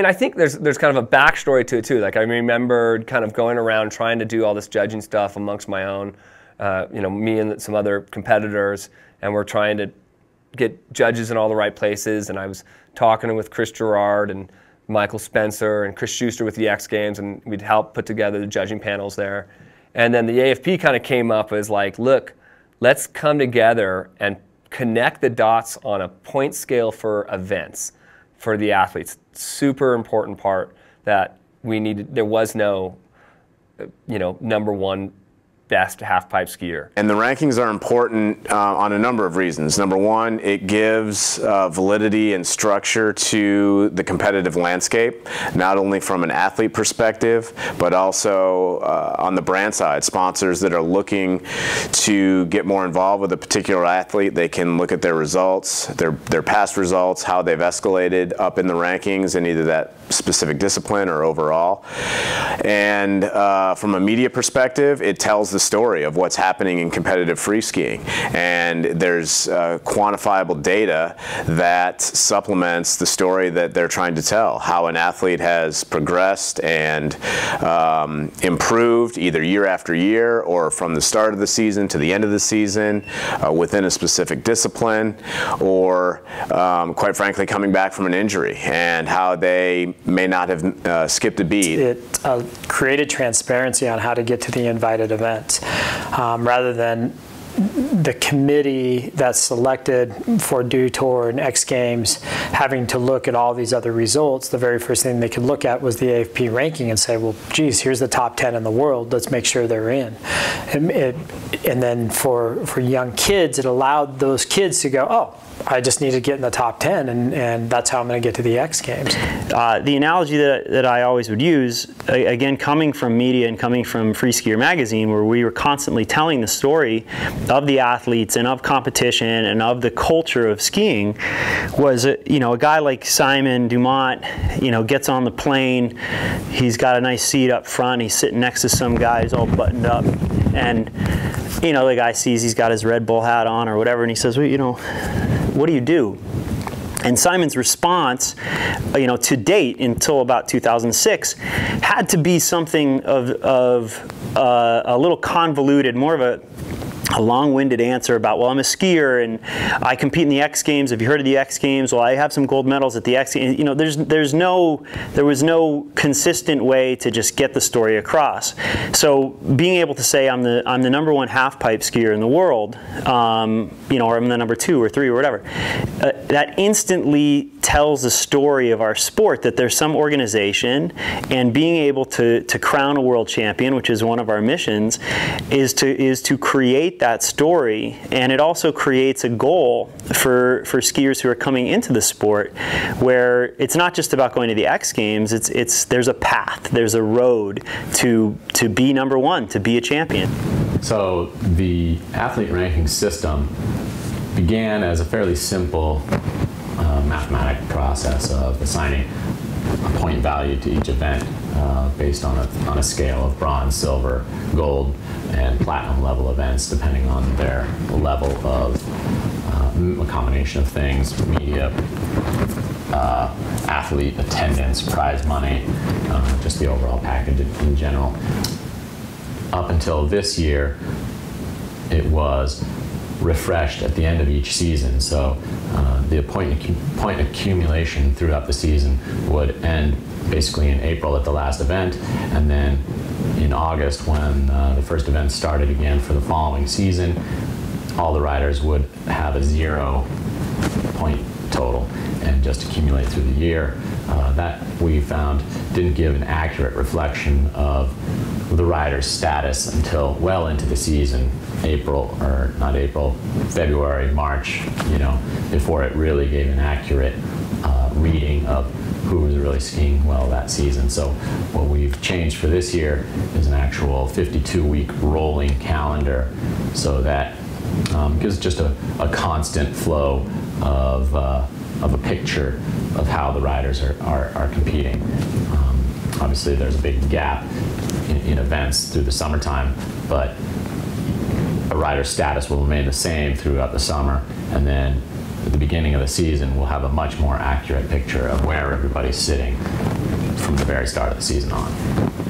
And I think there's there's kind of a backstory to it too. Like I remember kind of going around trying to do all this judging stuff amongst my own, uh, you know, me and some other competitors, and we're trying to get judges in all the right places. And I was talking with Chris Gerard and Michael Spencer and Chris Schuster with the X Games, and we'd help put together the judging panels there. And then the AFP kind of came up as like, look, let's come together and connect the dots on a point scale for events for the athletes. Super important part that we needed. There was no, you know, number one best half pipe skier. And the rankings are important uh, on a number of reasons. Number one, it gives uh, validity and structure to the competitive landscape, not only from an athlete perspective, but also uh, on the brand side. Sponsors that are looking to get more involved with a particular athlete, they can look at their results, their, their past results, how they've escalated up in the rankings in either that specific discipline or overall. And uh, from a media perspective, it tells the the story of what's happening in competitive free skiing. And there's uh, quantifiable data that supplements the story that they're trying to tell, how an athlete has progressed and um, improved either year after year or from the start of the season to the end of the season uh, within a specific discipline or um, quite frankly coming back from an injury and how they may not have uh, skipped a beat. It uh, created transparency on how to get to the invited event um, rather than the committee that's selected for Dew Tour and X Games having to look at all these other results, the very first thing they could look at was the AFP ranking and say, well, geez, here's the top 10 in the world. Let's make sure they're in. And, it, and then for, for young kids, it allowed those kids to go, oh, I just need to get in the top 10, and, and that's how I'm going to get to the X Games. Uh, the analogy that, that I always would use, again, coming from media and coming from Freeskier Magazine, where we were constantly telling the story of the athletes and of competition and of the culture of skiing, was, uh, you know, a guy like Simon Dumont, you know, gets on the plane, he's got a nice seat up front, he's sitting next to some guy who's all buttoned up, and, you know, the guy sees he's got his Red Bull hat on or whatever, and he says, well, you know, what do you do? And Simon's response, you know, to date until about 2006, had to be something of, of uh, a little convoluted, more of a a long-winded answer about well I'm a skier and I compete in the X Games. Have you heard of the X Games? Well I have some gold medals at the X Games. You know there's there's no there was no consistent way to just get the story across. So being able to say I'm the I'm the number one half pipe skier in the world, um, you know, or I'm the number two or three or whatever, uh, that instantly tells the story of our sport that there's some organization and being able to to crown a world champion, which is one of our missions, is to is to create that story and it also creates a goal for, for skiers who are coming into the sport where it's not just about going to the X Games, it's, it's, there's a path, there's a road to, to be number one, to be a champion. So the athlete ranking system began as a fairly simple mathematic process of assigning a point value to each event uh, based on a, on a scale of bronze, silver, gold, and platinum level events, depending on their level of uh, a combination of things, media, uh, athlete attendance, prize money, uh, just the overall package in general. Up until this year, it was refreshed at the end of each season. So uh, the point, point accumulation throughout the season would end basically in April at the last event, and then in August when uh, the first event started again for the following season, all the riders would have a zero point total and just accumulate through the year. Uh, that we found didn't give an accurate reflection of the rider's status until well into the season, April or not April, February, March, you know, before it really gave an accurate uh, reading of who was really skiing well that season. So what we've changed for this year is an actual 52-week rolling calendar so that um, gives just a, a, constant flow of, uh, of a picture of how the riders are, are, are competing. Um, obviously there's a big gap in, in events through the summertime, but a rider's status will remain the same throughout the summer and then at the beginning of the season, we'll have a much more accurate picture of where everybody's sitting from the very start of the season on.